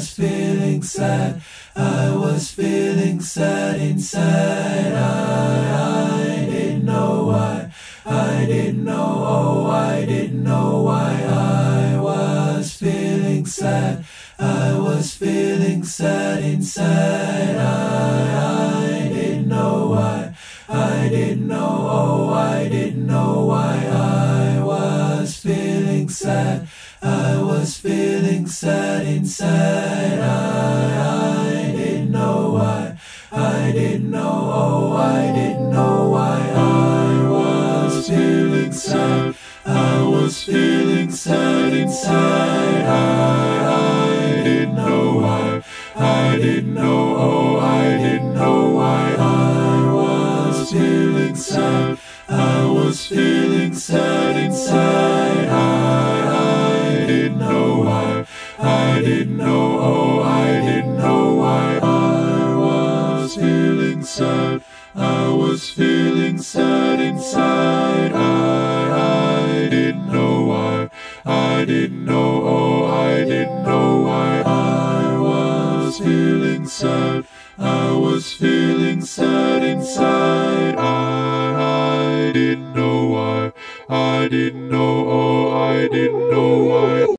was feeling sad. I was feeling sad inside. I, I didn't know why. I didn't know, oh, I didn't know why I was feeling sad. I was feeling sad inside. I, I didn't know why. I didn't know, oh, I didn't know why I was feeling sad. I was feeling sad inside. I didn't know, oh, I didn't know why I was feeling sad. I was feeling sad inside. I, I didn't know why. I didn't know, oh, I didn't know why I was feeling sad. I was feeling sad I was feeling sad inside. I, I didn't know why. I didn't know, oh, I didn't know why I was feeling sad. I was feeling sad inside. I, I didn't know why. I didn't know, oh, I didn't know why.